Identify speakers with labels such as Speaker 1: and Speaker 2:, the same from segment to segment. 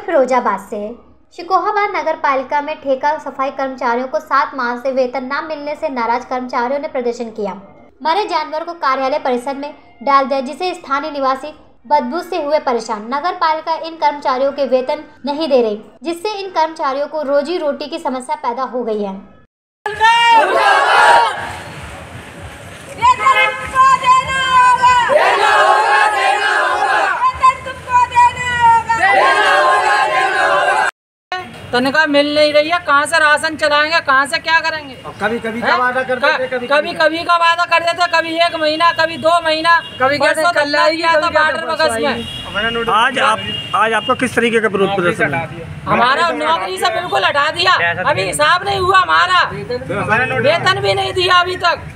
Speaker 1: फिरोजाबाद से है। शिकोहाबाद नगर पालिका में ठेका सफ़ाई कर्मचारियों को सात माह से वेतन न मिलने से नाराज़ कर्मचारियों ने प्रदर्शन किया। मरे जानवर को कार्यालय परिसर में डाल दिया, जिसे स्थानीय निवासी बदबू से हुए परेशान। नगर पालिका इन कर्मचारियों के वेतन नहीं दे रही, जिससे इन कर्मचारियों को रोजी रोटी की समस्या पैदा हो गई है।
Speaker 2: तनख्वाह मिल नहीं रही है कहाँ से राशन चलाएँगे कहाँ से क्या करेंगे?
Speaker 3: कभी कभी का वादा करते थे कभी
Speaker 2: कभी कभी का वादा कर देते कभी एक महीना कभी दो महीना
Speaker 3: कभी
Speaker 2: बॉर्डर बगस में।
Speaker 4: आज आप आज आपका किस तरीके का विरोध प्रदर्शन
Speaker 2: हमारा नौकरी से बिल्कुल हटा दिया। अभी हिसाब नहीं हुआ हमारा। वेतन भी नहीं दिया अभी तक।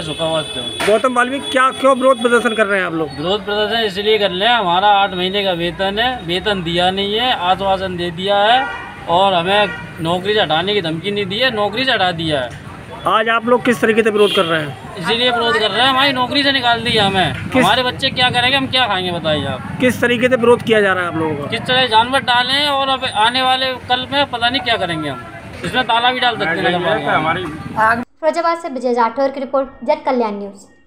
Speaker 4: गौतम वाल्मीकि क्या क्यों विरोध प्रदर्शन कर रहे हैं आप लोग?
Speaker 5: विरोध प्रदर्शन इसलिए कर रहे हैं हमारा आठ महीने का वेतन है। वेतन दिया नहीं है आश्वासन दे दिया है। और हमें नौकरी से हटाने की धमकी नहीं दी है नौकरी से हटा दिया है।
Speaker 4: आज आप लोग किस तरीके से विरोध कर रहे हैं?
Speaker 5: इसीलिए विरोध कर रहे हैं हमारी नौकरी से निकाल दिया हमें। हमारे बच्चे क्या करेंगे हम क्या खाएँगे बताइए आप।
Speaker 4: किस तरीके से विरोध किया जा रहा है आप लोगों का?
Speaker 5: किस तरह जानवर डालें और अब आने वाले कल में पता नहीं क्या करेंगे हम। इसमें ताला भी डाल सकते हैं
Speaker 1: फिरोजाबाद से विजय राठौर की रिपोर्ट जन कल्याण न्यूज़।